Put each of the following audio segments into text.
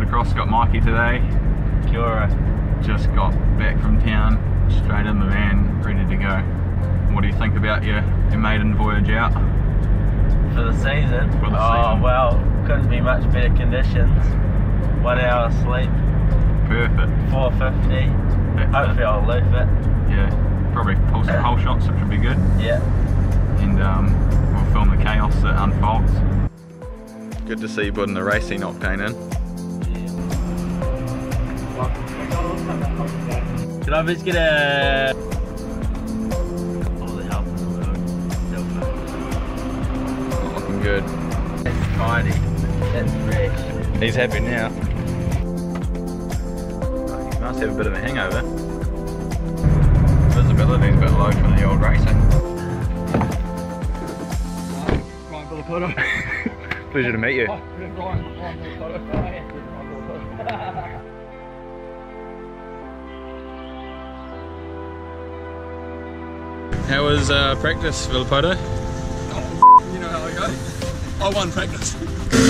Motocross. Got Mikey today. Kia ora. Just got back from town, straight in the van, ready to go. What do you think about your, your maiden voyage out? For the season? For the oh, season. well, couldn't be much better conditions. One hour sleep, Perfect. 450. That's Hopefully it. I'll loop it. Yeah, probably pull some whole shots, which would be good. Yeah. And um, we'll film the chaos that unfolds. Good to see you putting the racing octane in. Can I just get a... All the help in the world. Looking good. It's tidy. It's fresh. He's happy now. He must have a bit of a hangover. Visibility's a bit low for the old racer. Ryan Villopoto. Pleasure to meet you. Oh, Ryan, Ryan Villopoto. Oh, yeah, Ryan How was uh, practice, Villopoto? You know how I go. I won practice.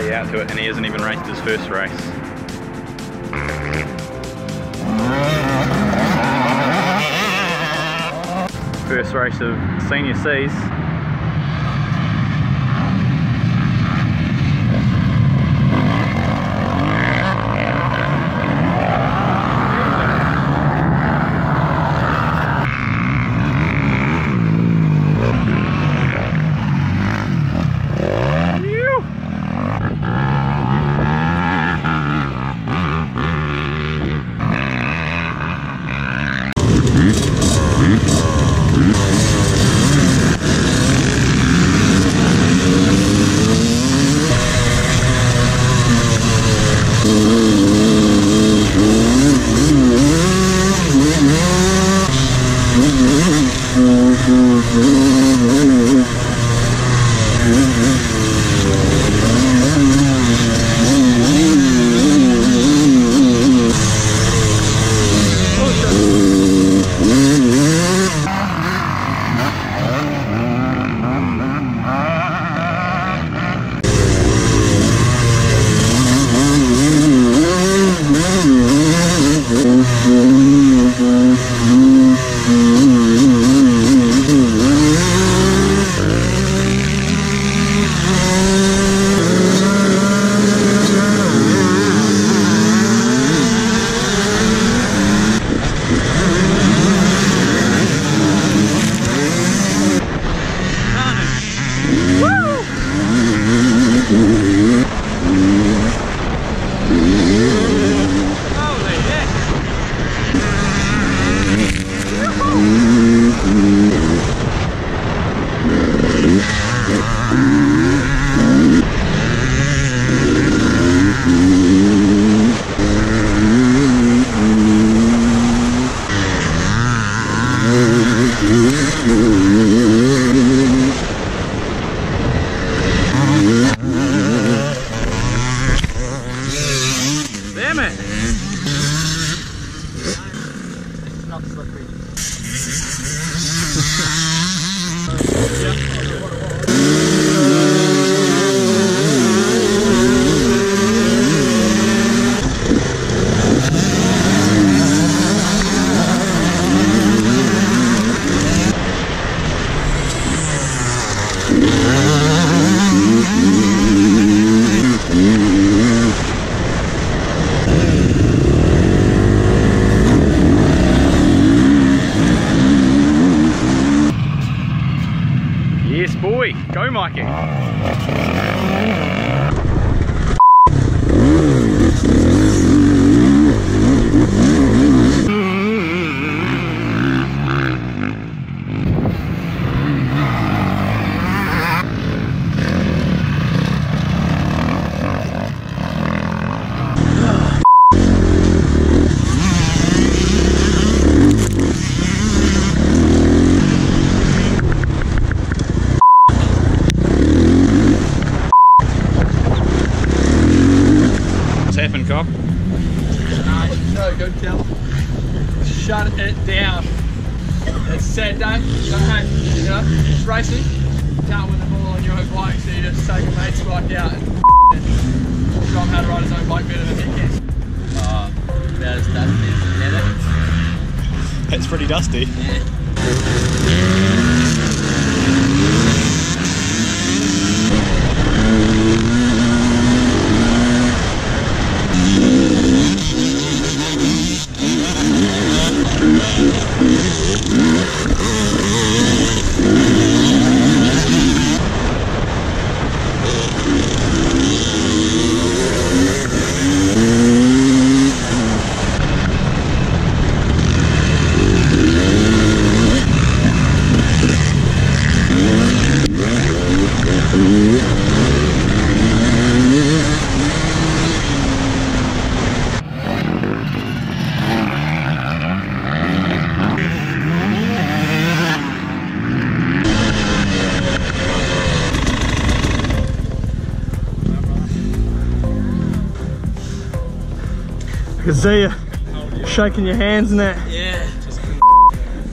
Out to it, and he hasn't even raced his first race. First race of senior C's. Mm-hmm. Yes, boy. Go, Mikey. Racing. You can't win them all on your own bike, so you just take a mate's bike out and show him how to ride his own bike better than he can. Uh, oh, that is dusty. Yeah, that, It's pretty dusty. yeah. I can see you shaking your hands and that. Yeah.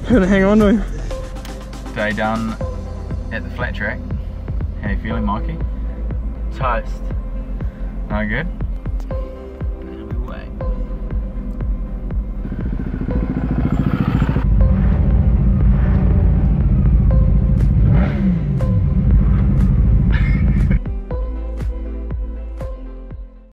Gonna hang on to him. Day done at the flat track. How you feeling, Mikey? Toast. No good?